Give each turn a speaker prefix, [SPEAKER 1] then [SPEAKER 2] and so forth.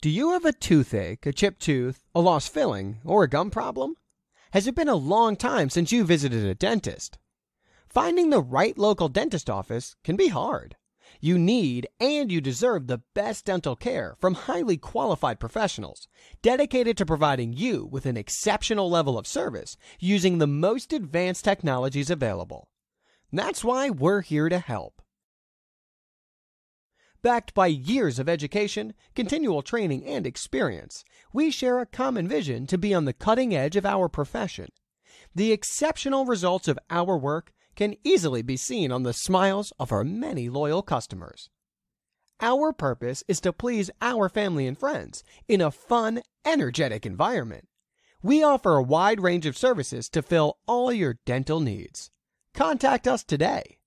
[SPEAKER 1] Do you have a toothache, a chipped tooth, a lost filling, or a gum problem? Has it been a long time since you visited a dentist? Finding the right local dentist office can be hard. You need and you deserve the best dental care from highly qualified professionals dedicated to providing you with an exceptional level of service using the most advanced technologies available. That's why we're here to help. Backed by years of education, continual training, and experience, we share a common vision to be on the cutting edge of our profession. The exceptional results of our work can easily be seen on the smiles of our many loyal customers. Our purpose is to please our family and friends in a fun, energetic environment. We offer a wide range of services to fill all your dental needs. Contact us today